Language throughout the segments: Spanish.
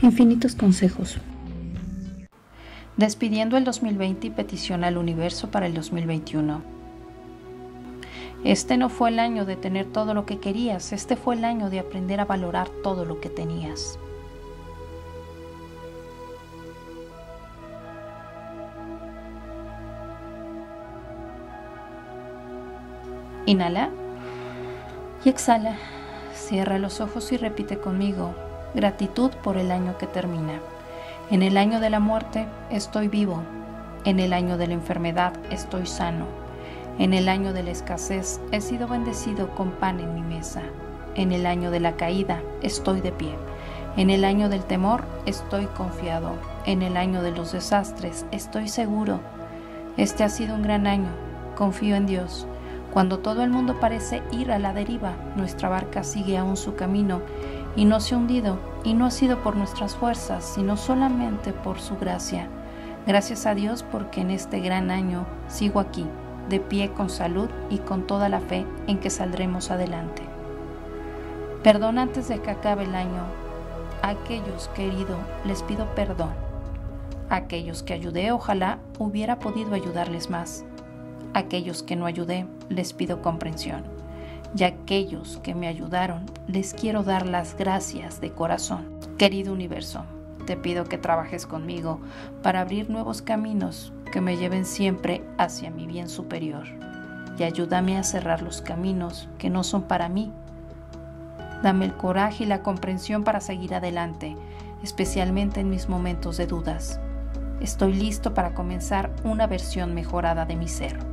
Infinitos consejos. Despidiendo el 2020 y petición al universo para el 2021. Este no fue el año de tener todo lo que querías, este fue el año de aprender a valorar todo lo que tenías. Inhala y exhala. Cierra los ojos y repite conmigo. Gratitud por el año que termina. En el año de la muerte estoy vivo. En el año de la enfermedad estoy sano. En el año de la escasez he sido bendecido con pan en mi mesa. En el año de la caída estoy de pie. En el año del temor estoy confiado. En el año de los desastres estoy seguro. Este ha sido un gran año. Confío en Dios. Cuando todo el mundo parece ir a la deriva, nuestra barca sigue aún su camino y no se ha hundido, y no ha sido por nuestras fuerzas, sino solamente por su gracia. Gracias a Dios porque en este gran año sigo aquí, de pie con salud y con toda la fe en que saldremos adelante. Perdón antes de que acabe el año. A aquellos querido les pido perdón. A aquellos que ayudé, ojalá hubiera podido ayudarles más. A aquellos que no ayudé, les pido comprensión y a aquellos que me ayudaron les quiero dar las gracias de corazón. Querido universo, te pido que trabajes conmigo para abrir nuevos caminos que me lleven siempre hacia mi bien superior y ayúdame a cerrar los caminos que no son para mí. Dame el coraje y la comprensión para seguir adelante, especialmente en mis momentos de dudas. Estoy listo para comenzar una versión mejorada de mi ser.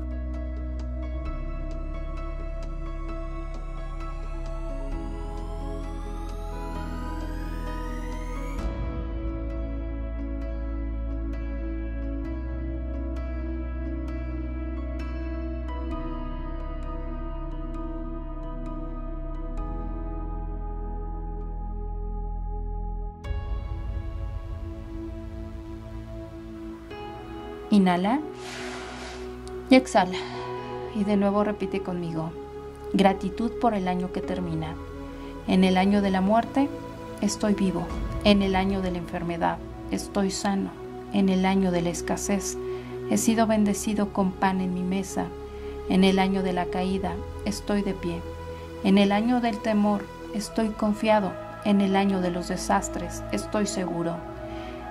Inhala y exhala. Y de nuevo repite conmigo. Gratitud por el año que termina. En el año de la muerte estoy vivo. En el año de la enfermedad estoy sano. En el año de la escasez he sido bendecido con pan en mi mesa. En el año de la caída estoy de pie. En el año del temor estoy confiado. En el año de los desastres estoy seguro.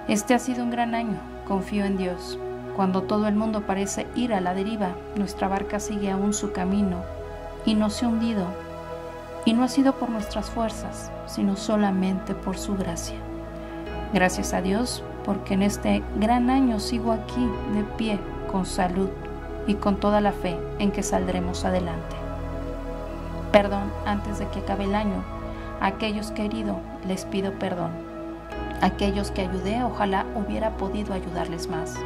Este ha sido un gran año. Confío en Dios. Cuando todo el mundo parece ir a la deriva, nuestra barca sigue aún su camino y no se ha hundido. Y no ha sido por nuestras fuerzas, sino solamente por su gracia. Gracias a Dios porque en este gran año sigo aquí de pie, con salud y con toda la fe en que saldremos adelante. Perdón antes de que acabe el año. A aquellos que herido les pido perdón. Aquellos que ayudé ojalá hubiera podido ayudarles más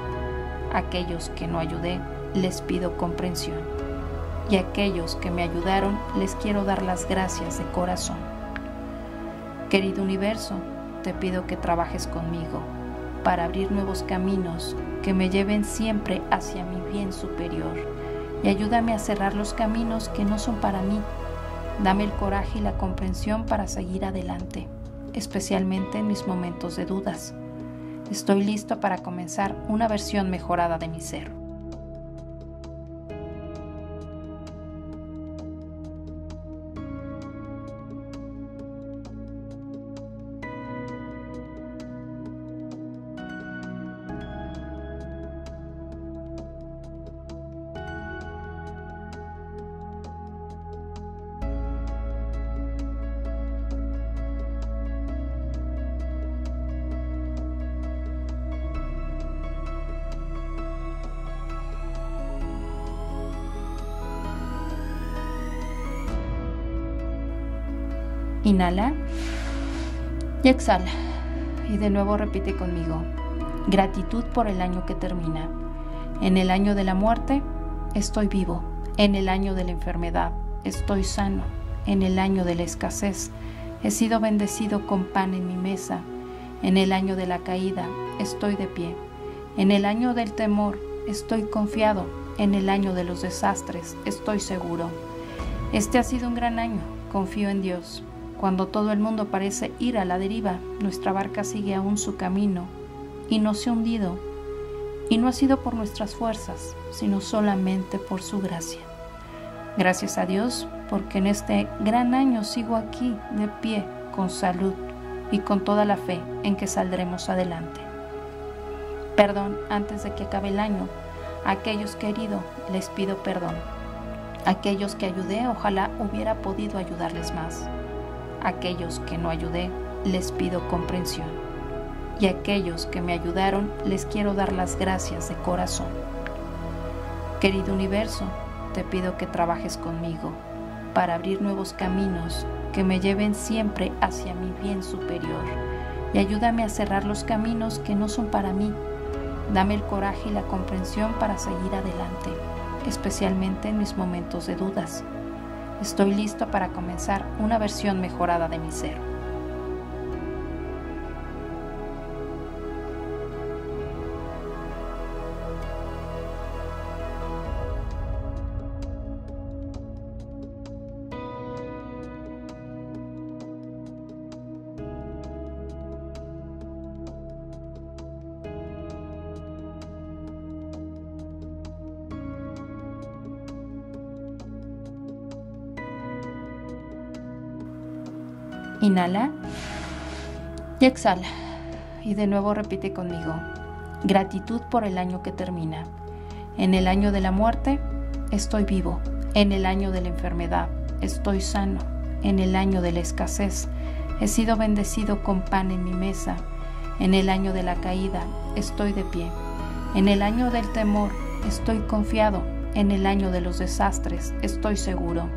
aquellos que no ayudé, les pido comprensión. Y a aquellos que me ayudaron, les quiero dar las gracias de corazón. Querido universo, te pido que trabajes conmigo para abrir nuevos caminos que me lleven siempre hacia mi bien superior y ayúdame a cerrar los caminos que no son para mí. Dame el coraje y la comprensión para seguir adelante, especialmente en mis momentos de dudas. Estoy listo para comenzar una versión mejorada de mi ser. Inhala y exhala. Y de nuevo repite conmigo. Gratitud por el año que termina. En el año de la muerte estoy vivo. En el año de la enfermedad estoy sano. En el año de la escasez he sido bendecido con pan en mi mesa. En el año de la caída estoy de pie. En el año del temor estoy confiado. En el año de los desastres estoy seguro. Este ha sido un gran año. Confío en Dios. Cuando todo el mundo parece ir a la deriva, nuestra barca sigue aún su camino y no se ha hundido. Y no ha sido por nuestras fuerzas, sino solamente por su gracia. Gracias a Dios, porque en este gran año sigo aquí de pie, con salud y con toda la fe en que saldremos adelante. Perdón antes de que acabe el año. A aquellos que he herido les pido perdón. Aquellos que ayudé, ojalá hubiera podido ayudarles más aquellos que no ayudé, les pido comprensión. Y a aquellos que me ayudaron, les quiero dar las gracias de corazón. Querido universo, te pido que trabajes conmigo para abrir nuevos caminos que me lleven siempre hacia mi bien superior y ayúdame a cerrar los caminos que no son para mí. Dame el coraje y la comprensión para seguir adelante, especialmente en mis momentos de dudas. Estoy listo para comenzar una versión mejorada de mi ser. Inhala y exhala. Y de nuevo repite conmigo. Gratitud por el año que termina. En el año de la muerte estoy vivo. En el año de la enfermedad estoy sano. En el año de la escasez he sido bendecido con pan en mi mesa. En el año de la caída estoy de pie. En el año del temor estoy confiado. En el año de los desastres estoy seguro.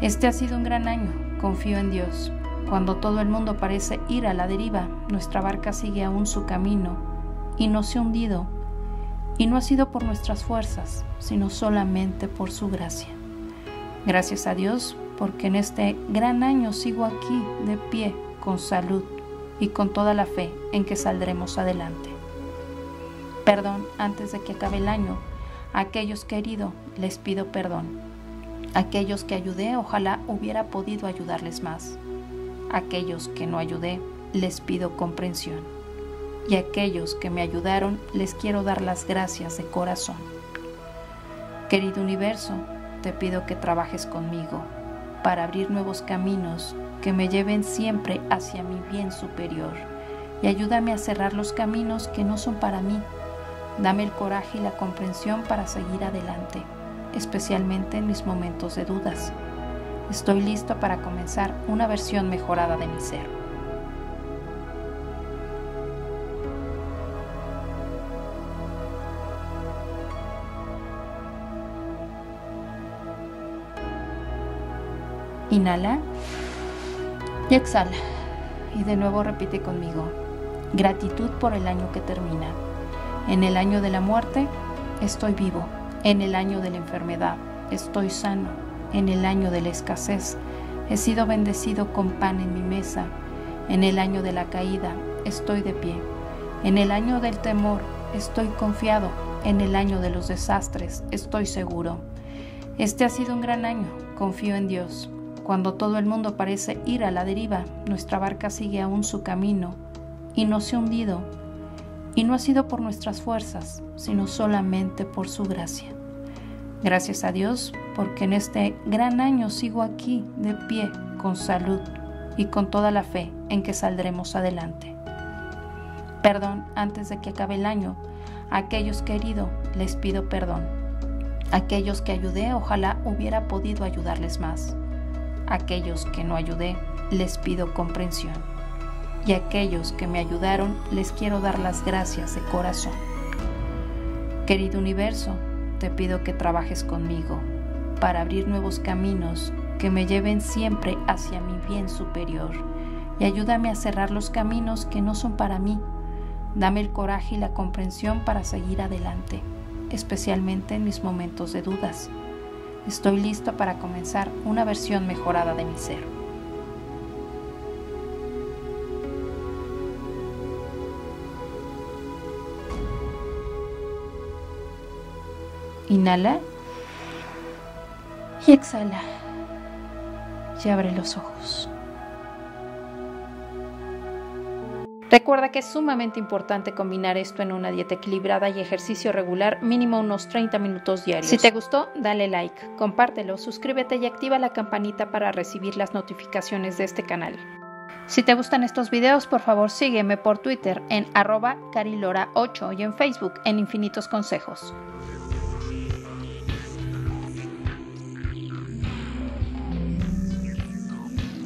Este ha sido un gran año. Confío en Dios. Cuando todo el mundo parece ir a la deriva, nuestra barca sigue aún su camino y no se ha hundido. Y no ha sido por nuestras fuerzas, sino solamente por su gracia. Gracias a Dios, porque en este gran año sigo aquí de pie, con salud y con toda la fe en que saldremos adelante. Perdón antes de que acabe el año. A aquellos que he herido les pido perdón. Aquellos que ayudé, ojalá hubiera podido ayudarles más aquellos que no ayudé, les pido comprensión. Y a aquellos que me ayudaron, les quiero dar las gracias de corazón. Querido universo, te pido que trabajes conmigo para abrir nuevos caminos que me lleven siempre hacia mi bien superior y ayúdame a cerrar los caminos que no son para mí. Dame el coraje y la comprensión para seguir adelante, especialmente en mis momentos de dudas. Estoy listo para comenzar una versión mejorada de mi ser. Inhala y exhala. Y de nuevo repite conmigo. Gratitud por el año que termina. En el año de la muerte estoy vivo. En el año de la enfermedad estoy sano en el año de la escasez. He sido bendecido con pan en mi mesa. En el año de la caída estoy de pie. En el año del temor estoy confiado. En el año de los desastres estoy seguro. Este ha sido un gran año. Confío en Dios. Cuando todo el mundo parece ir a la deriva, nuestra barca sigue aún su camino y no se ha hundido. Y no ha sido por nuestras fuerzas, sino solamente por su gracia. Gracias a Dios porque en este gran año sigo aquí de pie, con salud y con toda la fe en que saldremos adelante. Perdón antes de que acabe el año. A aquellos que he herido les pido perdón. A aquellos que ayudé ojalá hubiera podido ayudarles más. A aquellos que no ayudé les pido comprensión. Y a aquellos que me ayudaron les quiero dar las gracias de corazón. Querido universo, te pido que trabajes conmigo para abrir nuevos caminos que me lleven siempre hacia mi bien superior y ayúdame a cerrar los caminos que no son para mí. Dame el coraje y la comprensión para seguir adelante, especialmente en mis momentos de dudas. Estoy listo para comenzar una versión mejorada de mi ser. Inhala y exhala. Y abre los ojos. Recuerda que es sumamente importante combinar esto en una dieta equilibrada y ejercicio regular mínimo unos 30 minutos diarios. Si te gustó, dale like, compártelo, suscríbete y activa la campanita para recibir las notificaciones de este canal. Si te gustan estos videos, por favor sígueme por Twitter en arroba carilora8 y en Facebook en Infinitos Consejos.